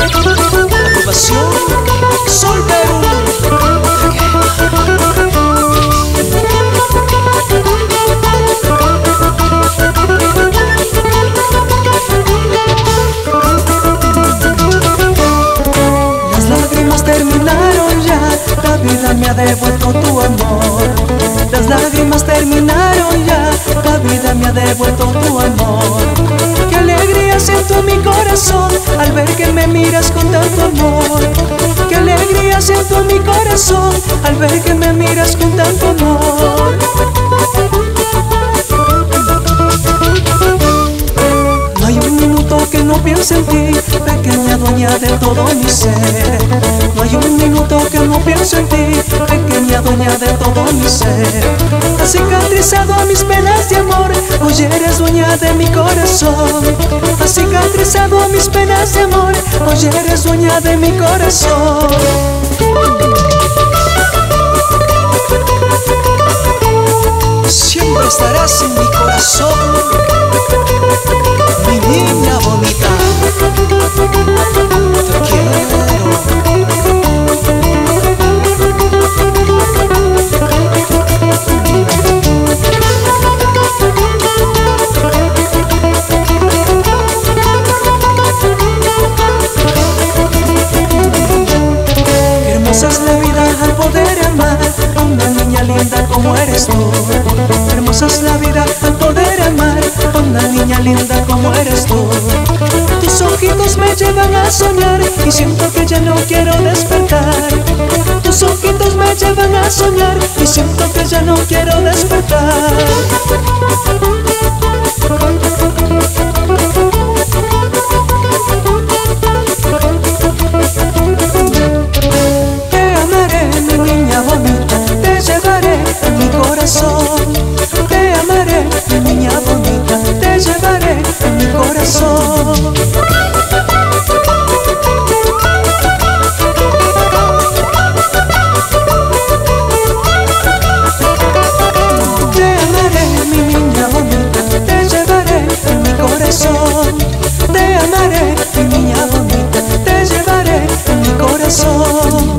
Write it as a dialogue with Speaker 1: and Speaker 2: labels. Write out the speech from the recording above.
Speaker 1: Agrupación Sol Perú.
Speaker 2: Las lágrimas terminaron ya, la vida me ha devuelto tu amor. Las lágrimas terminaron ya, la vida me ha devuelto tu amor. Que me miras con tanto amor. Qué alegría siento en mi corazón al ver que me miras con tanto amor. No hay un minuto que no piense en ti, pequeña dueña de todo mi ser. No hay un minuto que no pienso en ti, pequeña dueña de todo mi ser. Has cicatrizado mis penas de amor, hoy eres dueña de mi corazón. Has cicatrizado mis penas de amor, hoy eres dueña de mi corazón.
Speaker 1: Siempre estarás en mi corazón,
Speaker 2: linda como eres tú. Tus ojitos me llevan a soñar y siento que ya no quiero despertar. Tus ojitos me llevan a soñar y siento que ya no quiero despertar. 我